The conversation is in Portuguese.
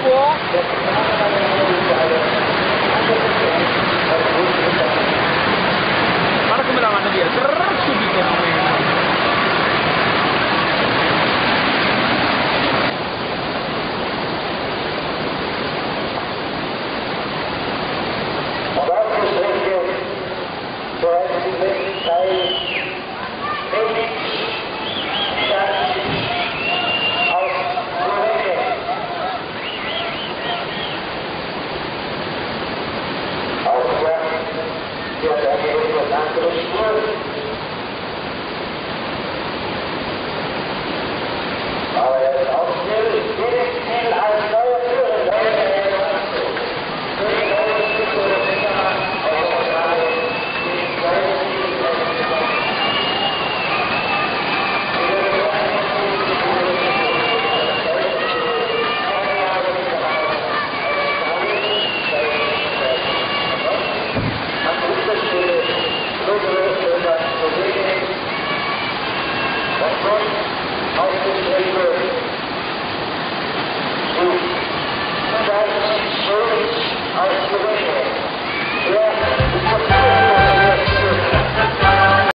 school. Yes.